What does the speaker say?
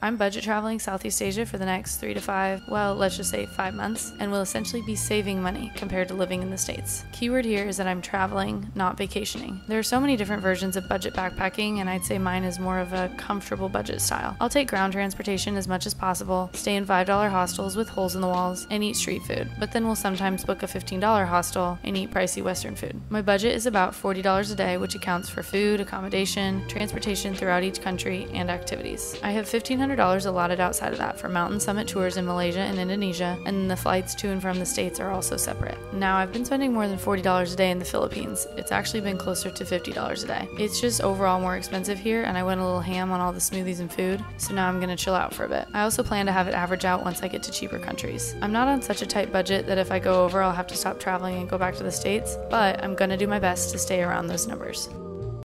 I'm budget traveling Southeast Asia for the next three to five, well, let's just say five months, and will essentially be saving money compared to living in the States. Keyword here is that I'm traveling, not vacationing. There are so many different versions of budget backpacking, and I'd say mine is more of a comfortable budget style. I'll take ground transportation as much as possible, stay in $5 hostels with holes in the walls, and eat street food, but then we'll sometimes book a $15 hostel and eat pricey Western food. My budget is about $40 a day, which accounts for food, accommodation, transportation throughout each country, and activities. I have $1,500 allotted outside of that for mountain summit tours in Malaysia and Indonesia, and the flights to and from the States are also separate. Now, I've been spending more than $40 a day in the Philippines. It's actually been closer to $50 a day. It's just overall more expensive here, and I went a little ham on all the smoothies and food, so now I'm gonna chill out for a bit. I also plan to have it average out once I get to cheaper countries. I'm not on such a tight budget that if I go over, I'll have to stop traveling and go back to the States, but I'm gonna do my best to stay around those numbers.